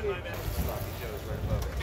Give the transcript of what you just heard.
That moment, Sparky Joe's went above it.